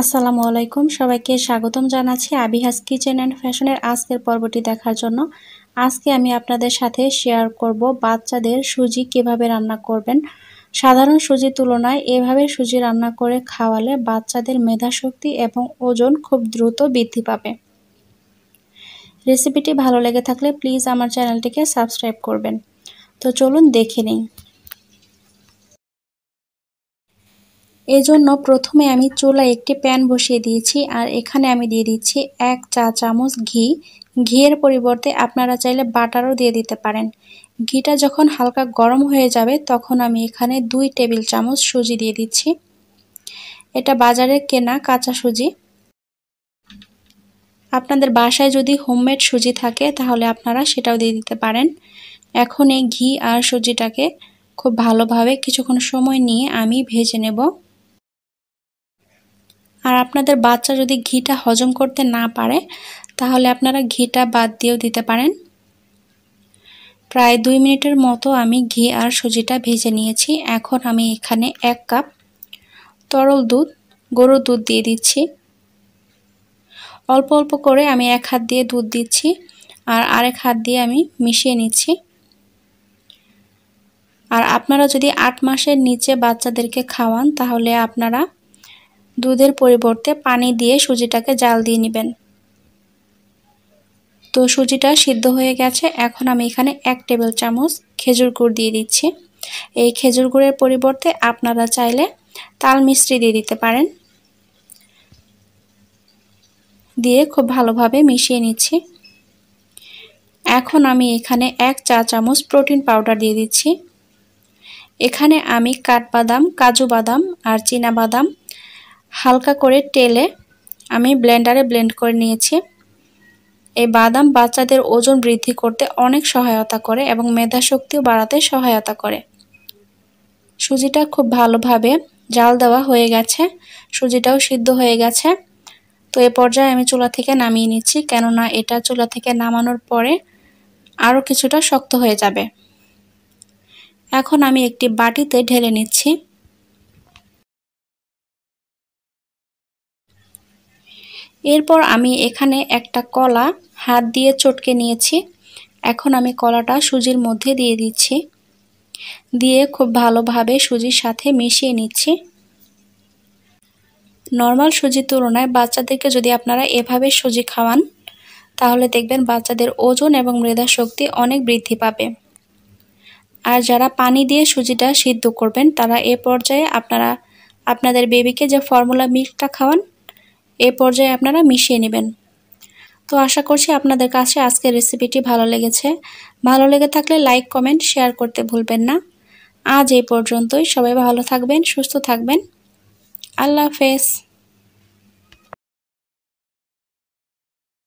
আসসালামু আলাইকুম। সবাইকে স্বাগতম জানাচ্ছি আবিহাস কিচেন অ্যান্ড ফ্যাশনের আজকের পর্বটি দেখার জন্য। আজকে আমি আপনাদের সাথে শেয়ার করব বাচ্চাদের সুজি কীভাবে রান্না করবেন। সাধারণ সুজির তুলনায় এভাবে সুজি রান্না করে খাওয়ালে বাচ্চাদের মেধাশক্তি এবং ওজন খুব দ্রুত বৃদ্ধি পাবে। রেসিপিটি ভালো লেগে থাকলে প্লিজ আমার চ্যানেলটিকে সাবস্ক্রাইব করবেন। তো চলুন দেখে নিই। এজন্য প্রথমে আমি চুলায় একটি প্যান বসিয়ে দিয়েছি আর এখানে আমি দিয়ে দিচ্ছি এক চা চামচ ঘি। ঘিয়ের পরিবর্তে আপনারা চাইলে বাটারও দিয়ে দিতে পারেন। ঘিটা যখন হালকা গরম হয়ে যাবে তখন আমি এখানে দুই টেবিল চামচ সুজি দিয়ে দিচ্ছি। এটা বাজারে কেনা কাঁচা সুজি। আপনাদের বাসায় যদি হোমমেড সুজি থাকে তাহলে আপনারা সেটাও দিয়ে দিতে পারেন। এখন এই ঘি আর সুজিটাকে খুব ভালোভাবে কিছুক্ষণ সময় নিয়ে আমি ভেজে নেব। আর আপনাদের বাচ্চা যদি ঘিটা হজম করতে না পারে, তাহলে আপনারা ঘিটা বাদ দিয়েও দিতে পারেন। প্রায় দুই মিনিটের মতো আমি ঘি আর সুজিটা ভেজে নিয়েছি। এখন আমি এখানে এক কাপ তরল দুধ, গরুর দুধ দিয়ে দিচ্ছি। অল্প অল্প করে আমি এক হাত দিয়ে দুধ দিচ্ছি আর আরেক হাত দিয়ে আমি মিশিয়ে নিচ্ছি। আর আপনারা যদি আট মাসের নিচে বাচ্চাদেরকে খাওয়ান, তাহলে আপনারা দুধের পরিবর্তে পানি দিয়ে সুজিটাকে জাল দিয়ে নেবেন। তো সুজিটা সিদ্ধ হয়ে গেছে। এখন আমি এখানে এক টেবিল চামচ খেজুর গুড় দিয়ে দিচ্ছি। এই খেজুর গুড়ের পরিবর্তে আপনারা চাইলে তাল মিষ্টি দিয়ে দিতে পারেন। দিয়ে খুব ভালোভাবে মিশিয়ে নিচ্ছি। এখন আমি এখানে এক চা চামচ প্রোটিন পাউডার দিয়ে দিচ্ছি। এখানে আমি কাঠবাদাম, কাজু বাদাম আর বাদাম হালকা করে টেলে আমি ব্লেন্ডারে ব্লেন্ড করে নিয়েছি। এই বাদাম বাচ্চাদের ওজন বৃদ্ধি করতে অনেক সহায়তা করে এবং মেধাশক্তিও বাড়াতে সহায়তা করে। সুজিটা খুব ভালোভাবে জাল দেওয়া হয়ে গেছে। সুজিটাও সিদ্ধ হয়ে গেছে। তো এ পর্যায়ে আমি চুলা থেকে নামিয়ে নিচ্ছি, কেননা এটা চুলা থেকে নামানোর পরে আরও কিছুটা শক্ত হয়ে যাবে। এখন আমি একটি বাটিতে ঢেলে নিচ্ছি। এরপর আমি এখানে একটা কলা হাত দিয়ে চটকে নিয়েছি। এখন আমি কলাটা সুজির মধ্যে দিয়ে দিচ্ছি। দিয়ে খুব ভালোভাবে সুজির সাথে মিশিয়ে নিচ্ছি। নর্মাল সুজির তুলনায় বাচ্চাদেরকে যদি আপনারা এভাবে সুজি খাওয়ান, তাহলে দেখবেন বাচ্চাদের ওজন এবং মৃদা শক্তি অনেক বৃদ্ধি পাবে। আর যারা পানি দিয়ে সুজিটা সিদ্ধ করবেন, তারা এ পর্যায়ে আপনারা, আপনাদের বেবিকে যে ফর্মুলা মিল্কটা খাওয়ান এ পর্যায়ে আপনারা মিশিয়ে নেবেন। তো আশা করছি আপনাদের কাছে আজকের রেসিপিটি ভালো লেগেছে। ভালো লেগে থাকলে লাইক কমেন্ট শেয়ার করতে ভুলবেন না। আজ এই পর্যন্তই। সবাই ভালো থাকবেন, সুস্থ থাকবেন। আল্লাহ হাফেজ।